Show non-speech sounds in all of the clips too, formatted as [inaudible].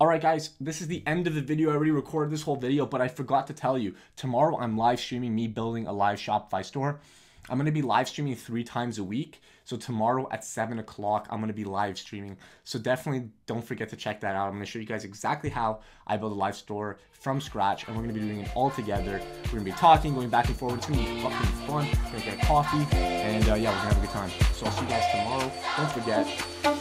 Alright guys, this is the end of the video. I already recorded this whole video, but I forgot to tell you. Tomorrow I'm live streaming me building a live Shopify store. I'm going to be live streaming three times a week. So tomorrow at 7 o'clock, I'm going to be live streaming. So definitely don't forget to check that out. I'm going to show you guys exactly how I build a live store from scratch. And we're going to be doing it all together. We're going to be talking, going back and forth. It's going to be fucking fun. We're going to get coffee. And uh, yeah, we're going to have a good time. So I'll see you guys tomorrow. Don't forget.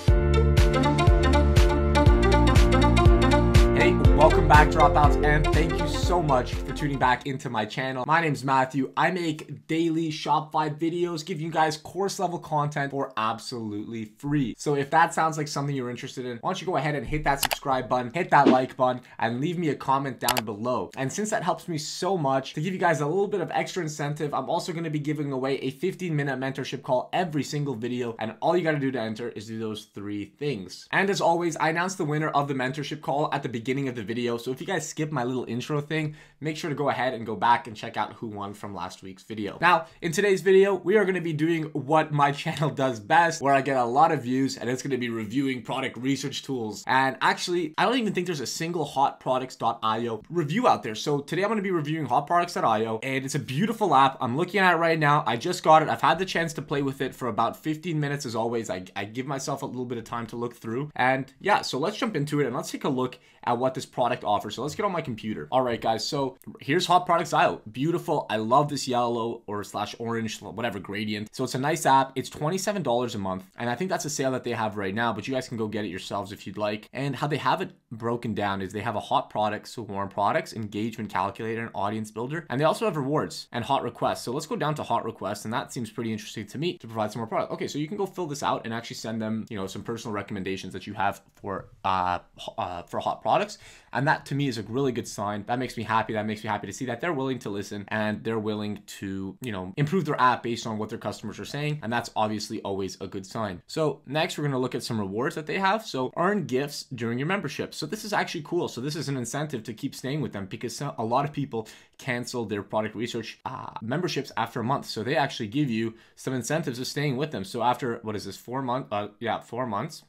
Welcome back, Dropouts, and thank you so much for tuning back into my channel. My name is Matthew. I make daily Shopify videos, give you guys course level content for absolutely free. So if that sounds like something you're interested in, why don't you go ahead and hit that subscribe button, hit that like button, and leave me a comment down below. And since that helps me so much, to give you guys a little bit of extra incentive, I'm also going to be giving away a 15 minute mentorship call every single video. And all you got to do to enter is do those three things. And as always, I announce the winner of the mentorship call at the beginning of the video. So if you guys skip my little intro thing, make sure to go ahead and go back and check out who won from last week's video. Now, in today's video, we are going to be doing what my [laughs] channel does best, where I get a lot of views, and it's going to be reviewing product research tools. And actually, I don't even think there's a single hotproducts.io review out there. So today I'm going to be reviewing hotproducts.io, and it's a beautiful app. I'm looking at it right now. I just got it. I've had the chance to play with it for about 15 minutes as always. I, I give myself a little bit of time to look through. And yeah, so let's jump into it and let's take a look at what this product offers. So let's get on my computer. All right, guys. So here's Hot Products IO. Beautiful. I love this yellow or slash orange, whatever gradient. So it's a nice app. It's $27 a month. And I think that's a sale that they have right now, but you guys can go get it yourselves if you'd like. And how they have it broken down is they have a hot products, so warm products, engagement calculator, and audience builder. And they also have rewards and hot requests. So let's go down to hot requests. And that seems pretty interesting to me to provide some more product. Okay, so you can go fill this out and actually send them, you know, some personal recommendations that you have for uh, uh for hot products products. And that to me is a really good sign. That makes me happy. That makes me happy to see that they're willing to listen and they're willing to, you know, improve their app based on what their customers are saying. And that's obviously always a good sign. So next, we're going to look at some rewards that they have. So earn gifts during your membership. So this is actually cool. So this is an incentive to keep staying with them because a lot of people cancel their product research uh, memberships after a month. So they actually give you some incentives of staying with them. So after, what is this, four months? Uh, yeah, four months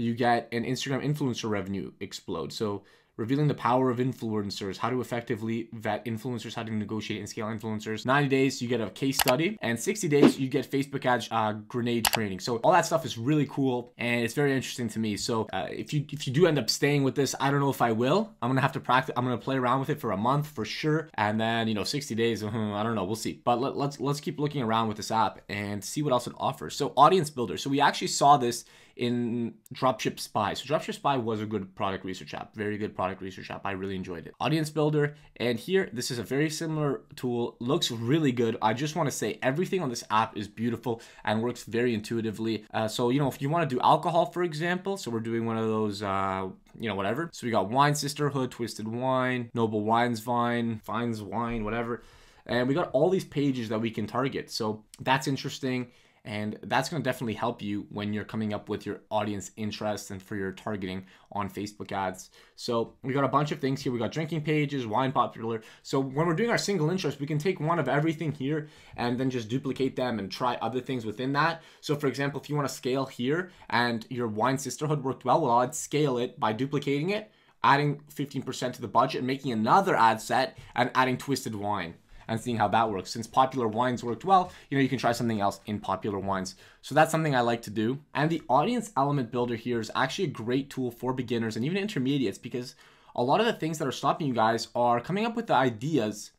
you get an Instagram influencer revenue explode. So revealing the power of influencers, how to effectively vet influencers, how to negotiate and scale influencers. 90 days, you get a case study, and 60 days, you get Facebook ads uh, grenade training. So all that stuff is really cool, and it's very interesting to me. So uh, if you if you do end up staying with this, I don't know if I will. I'm gonna have to practice. I'm gonna play around with it for a month for sure, and then you know 60 days. Uh, I don't know. We'll see. But let, let's let's keep looking around with this app and see what else it offers. So audience builder. So we actually saw this in Dropship Spy. So Dropship Spy was a good product research app, very good product research app. I really enjoyed it. Audience Builder, and here this is a very similar tool. Looks really good. I just want to say everything on this app is beautiful and works very intuitively. Uh, so you know if you want to do alcohol, for example, so we're doing one of those. Uh, you know, whatever. So we got Wine Sisterhood, Twisted Wine, Noble Wines Vine, Vines Wine, whatever. And we got all these pages that we can target. So that's interesting. And that's going to definitely help you when you're coming up with your audience interests and for your targeting on Facebook ads. So we got a bunch of things here. We got drinking pages, wine popular. So when we're doing our single interest, we can take one of everything here and then just duplicate them and try other things within that. So for example, if you want to scale here and your wine sisterhood worked well, well, I'd scale it by duplicating it adding 15% to the budget making another ad set and adding twisted wine and seeing how that works. Since popular wines worked well, you know, you can try something else in popular wines. So that's something I like to do. And the audience element builder here is actually a great tool for beginners and even intermediates because a lot of the things that are stopping you guys are coming up with the ideas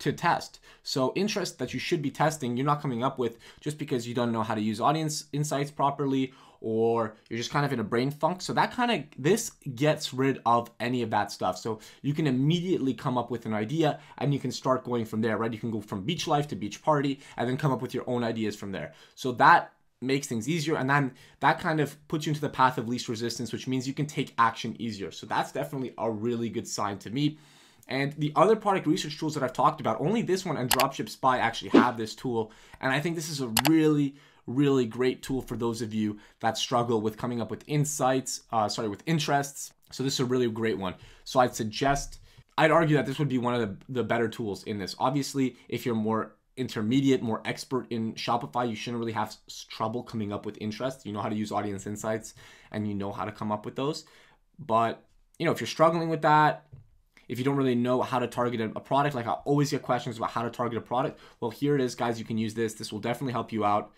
to test. So interest that you should be testing, you're not coming up with just because you don't know how to use audience insights properly or you're just kind of in a brain funk. So that kind of, this gets rid of any of that stuff. So you can immediately come up with an idea and you can start going from there, right? You can go from beach life to beach party and then come up with your own ideas from there. So that makes things easier and then that kind of puts you into the path of least resistance which means you can take action easier so that's definitely a really good sign to me and the other product research tools that I've talked about, only this one and Dropship Spy actually have this tool. And I think this is a really, really great tool for those of you that struggle with coming up with insights, uh, sorry, with interests. So this is a really great one. So I'd suggest, I'd argue that this would be one of the, the better tools in this. Obviously, if you're more intermediate, more expert in Shopify, you shouldn't really have trouble coming up with interest. You know how to use audience insights and you know how to come up with those. But you know, if you're struggling with that, if you don't really know how to target a, product, like I always get questions about how to target a product. Well, here it is, guys. You can use this. This will definitely help you out.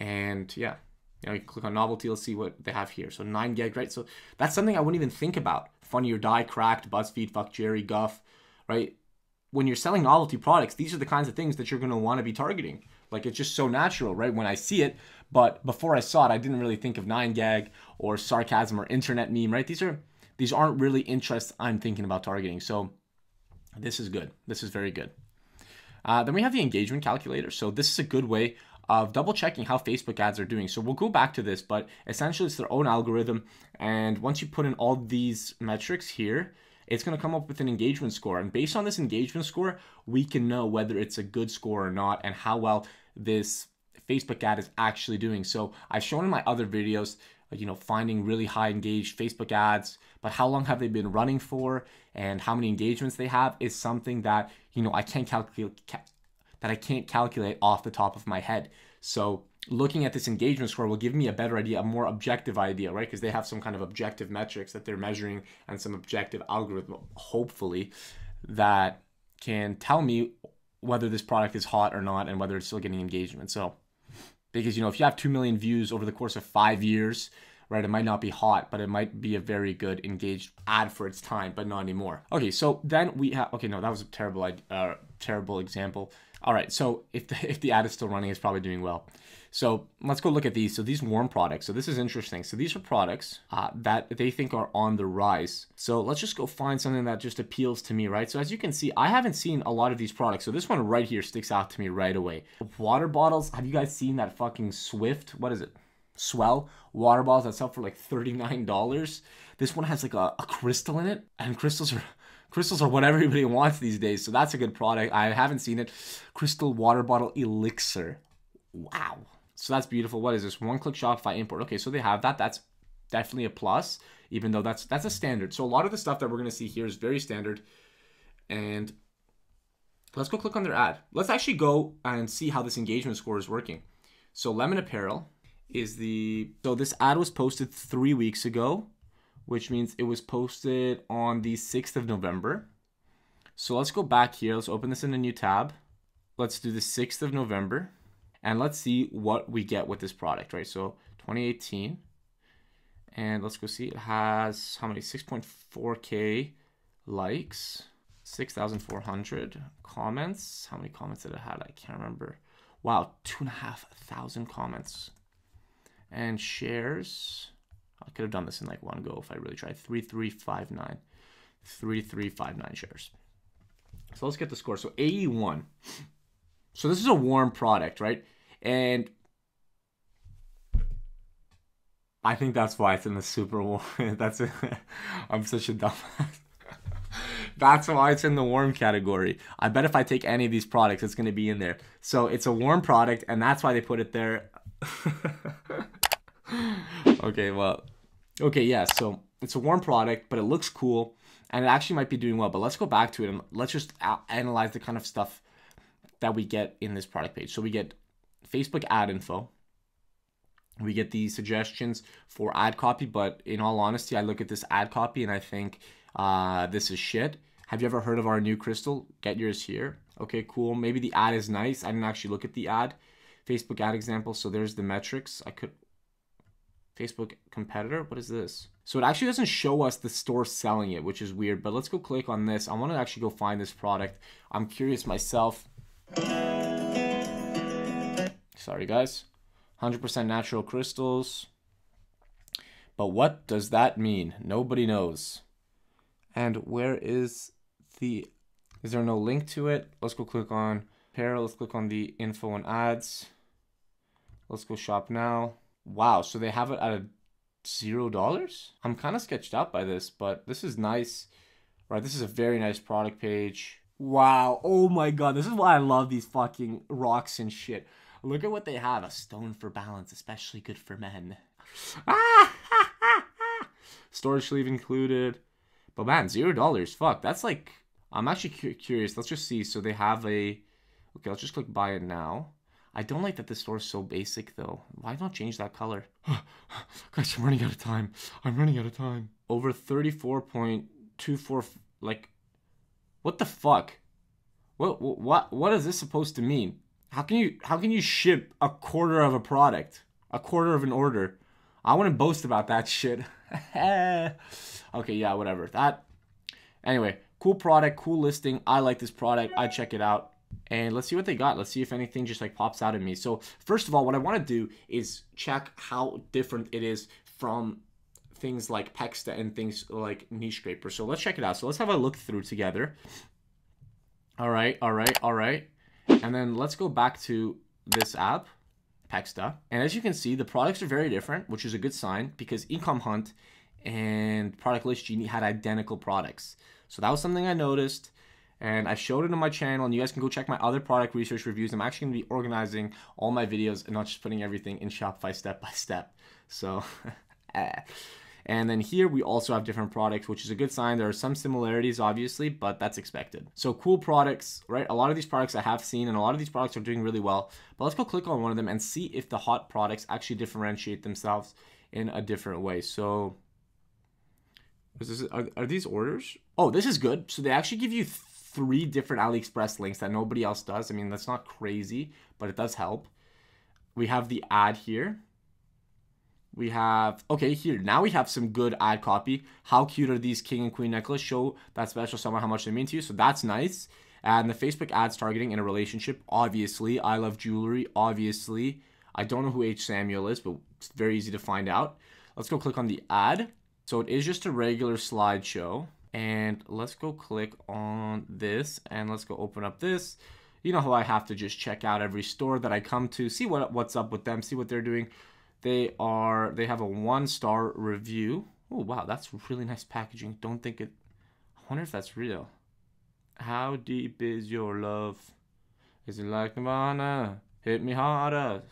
And yeah, you know, you click on novelty, let's see what they have here. So 9gag, right? So that's something I wouldn't even think about. Funny or Die, Cracked, BuzzFeed, Fuck Jerry, Guff, right? When you're selling novelty products, these are the kinds of things that you're going to want to be targeting. Like it's just so natural, right? When I see it, but before I saw it, I didn't really think of 9gag or sarcasm or internet meme, right? These are these aren't really interests I'm thinking about targeting. So this is good. This is very good. Uh, then we have the engagement calculator. So this is a good way of double checking how Facebook ads are doing. So we'll go back to this, but essentially it's their own algorithm. And once you put in all these metrics here, it's going to come up with an engagement score. And based on this engagement score, we can know whether it's a good score or not and how well this Facebook ad is actually doing. So I've shown in my other videos, you know, finding really high engaged Facebook ads, but how long have they been running for and how many engagements they have is something that, you know, I can't calculate that I can't calculate off the top of my head. So looking at this engagement score will give me a better idea, a more objective idea, right? Because they have some kind of objective metrics that they're measuring and some objective algorithm, hopefully, that can tell me whether this product is hot or not and whether it's still getting engagement. So, because, you know, if you have 2 million views over the course of five years, right, it might not be hot, but it might be a very good engaged ad for its time, but not anymore. Okay, so then we have, okay, no, that was a terrible, uh, terrible example. All right, so if the, [laughs] if the ad is still running, it's probably doing well. So let's go look at these. So these warm products. So this is interesting. So these are products uh, that they think are on the rise. So let's just go find something that just appeals to me, right? So as you can see, I haven't seen a lot of these products. So this one right here sticks out to me right away. Water bottles. Have you guys seen that fucking Swift? What is it? Swell water bottles that sell for like $39. This one has like a, a crystal in it and crystals are crystals are what everybody [laughs] wants these days. So that's a good product. I haven't seen it. Crystal water bottle elixir. Wow. So that's beautiful. What is this? One click Shopify import. Okay, so they have that. That's definitely a plus, even though that's that's a standard. So a lot of the stuff that we're gonna see here is very standard. And let's go click on their ad. Let's actually go and see how this engagement score is working. So Lemon Apparel is the so this ad was posted three weeks ago which means it was posted on the 6th of November. So let's go back here. Let's open this in a new tab. Let's do the 6th of November and let's see what we get with this product, right? So 2018 and let's go see it has how many 6.4k likes 6400 comments how many comments did it have i can't remember wow two and a half thousand comments and shares I could have done this in like one go if I really tried. 3359. 3359 shares. So let's get the score. So AE1. So this is a warm product, right? And I think that's why it's in the super warm. [laughs] that's i [laughs] I'm such a dumbass. [laughs] That's why it's in the warm category. I bet if I take any of these products, it's going to be in there. So it's a warm product, and that's why they put it there. Okay, well, Okay, yeah, so it's a warm product, but it looks cool and it actually might be doing well. But let's go back to it and let's just analyze the kind of stuff that we get in this product page. So we get Facebook ad info. We get the suggestions for ad copy, but in all honesty, I look at this ad copy and I think uh, this is shit. Have you ever heard of our new crystal? Get yours here. Okay, cool. Maybe the ad is nice. I didn't actually look at the ad. Facebook ad example. So there's the metrics. I could Facebook competitor. What is this? So it actually doesn't show us the store selling it, which is weird. But let's go click on this. I want to actually go find this product. I'm curious myself. Sorry, guys. 100% natural crystals. But what does that mean? Nobody knows. And where is the... Is there no link to it? Let's go click on apparel. Let's click on the info and ads. Let's go shop now. Wow, so they have it at a zero dollars? I'm kind of sketched out by this, but this is nice. Right, this is a very nice product page. Wow, oh my god, this is why I love these fucking rocks and shit. Look at what they have. A stone for balance, especially good for men. [laughs] Ah, storage sleeve included. But man, zero dollars. Fuck, that's like... I'm actually cu curious. Let's just see. So they have a... Okay, let's just click buy it now. I don't like that the store is so basic though. Why not change that color? [sighs] Guys, I'm running out of time. I'm running out of time. Over 34.24 like what the fuck? What what what is this supposed to mean? How can you how can you ship a quarter of a product? A quarter of an order? I wouldn't boast about that [laughs] shit. [laughs] okay, yeah, whatever. That anyway, cool product, cool listing. I like this product. I check it out. And let's see what they got. Let's see if anything just like pops out at me. So first of all, what I want to do is check how different it is from things like Pexda and things like Niche Scraper. So let's check it out. So let's have a look through together. All right, all right, all right. And then let's go back to this app, Pexda. And as you can see, the products are very different, which is a good sign because Ecom Hunt and Product List Genie had identical products. So that was something I noticed and I showed it on my channel and you guys can go check my other product research reviews. I'm actually going to be organizing all my videos and not just putting everything in Shopify step by step. So, [laughs] eh. and then here we also have different products, which is a good sign. There are some similarities, obviously, but that's expected. So cool products, right? A lot of these products I have seen and a lot of these products are doing really well. But let's go click on one of them and see if the hot products actually differentiate themselves in a different way. So, is this, are, are these orders? Oh, this is good. So they actually give you three different AliExpress links that nobody else does. I mean, that's not crazy, but it does help. We have the ad here. We have, okay, here, now we have some good ad copy. How cute are these king and queen necklace? Show that special someone how much they mean to you. So that's nice. And the Facebook ads targeting in a relationship, obviously. I love jewelry, obviously. I don't know who H. Samuel is, but it's very easy to find out. Let's go click on the ad. So it is just a regular slideshow and let's go click on this and let's go open up this. You know how I have to just check out every store that I come to see what what's up with them see what they're doing. They are they have a one star review. Oh wow that's really nice packaging. Don't think it I wonder if that's real. How deep is your love? Is it like Nirvana? Hit me harder.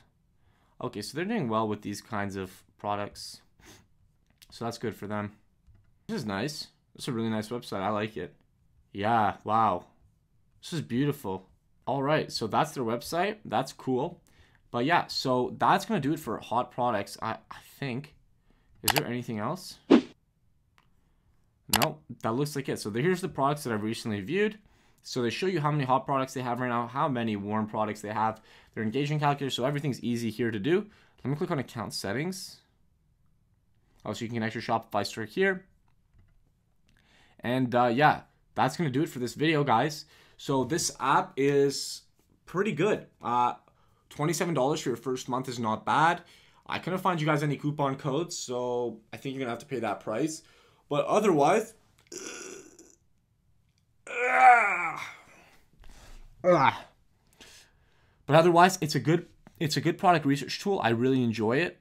Okay so they're doing well with these kinds of products. So that's good for them. This is nice it's a really nice website. I like it. Yeah, wow. This is beautiful. All right, so that's their website. That's cool. But yeah, so that's going to do it for hot products, I, I think. Is there anything else? No, that looks like it. So here's the products that I've recently viewed. So they show you how many hot products they have right now, how many warm products they have, their engagement calculator. So everything's easy here to do. Let me click on account settings. Oh, so you can connect your Shopify store here. And uh, yeah, that's going to do it for this video, guys. So this app is pretty good. Uh, $27 for your first month is not bad. I couldn't find you guys any coupon codes, so I think you're going to have to pay that price. But otherwise... but otherwise, it's a good it's a good product research tool. I really enjoy it.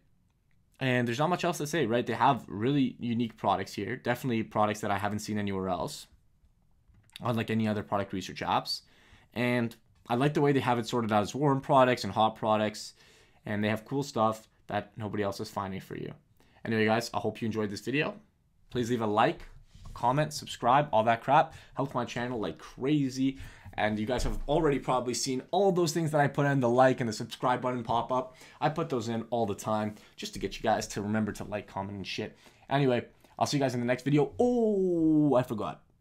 And there's not much else to say, right? They have really unique products here. Definitely products that I haven't seen anywhere else, unlike any other product research apps. And I like the way they have it sorted out as warm products and hot products. And they have cool stuff that nobody else is finding for you. Anyway, guys, I hope you enjoyed this video. Please leave a like, comment, subscribe, all that crap. Helps my channel like crazy. And you guys have already probably seen all those things that I put in the like and the subscribe button pop up. I put those in all the time just to get you guys to remember to like, comment, and shit. Anyway, I'll see you guys in the next video. Oh, I forgot.